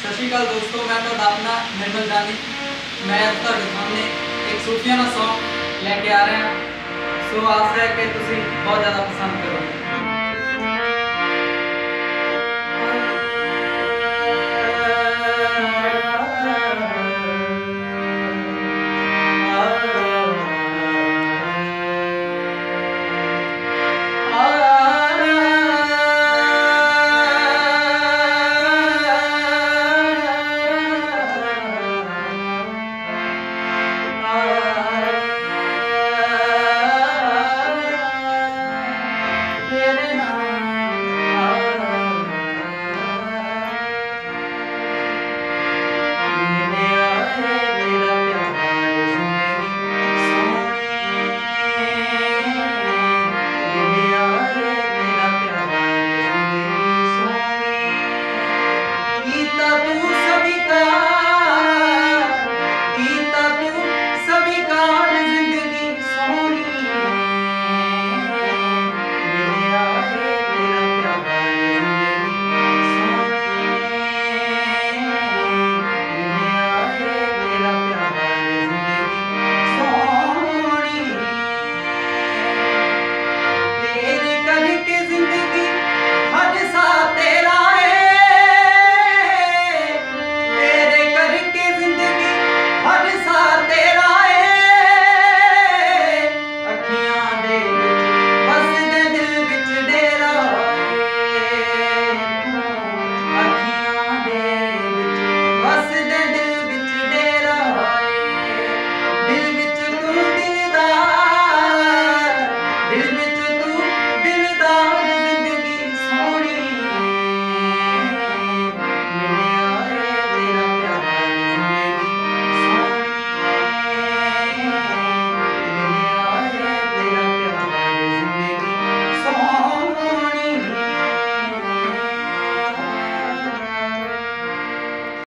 ਸਤਿ ਸ਼੍ਰੀ ਅਕਾਲ ਦੋਸਤੋ, ਮੈਂ ਤੁਹਾਡਾ ਆਪਣਾ ਨਿਰਮਲ ਦਾਨੀ ਮੈਂ ਤੁਹਾਡੇ ਸਾਹਮਣੇ ਇੱਕ ਸੂਫੀਆਨਾ ਸੌਂਗ ਲੈ ਕੇ ਆ ਰਿਹਾ। ਸੋ ਆਸ ਹੈ ਕਿ ਤੁਸੀਂ ਬਹੁਤ ਜ਼ਿਆਦਾ ਪਸੰਦ ਕਰੋਗੇ। criatura.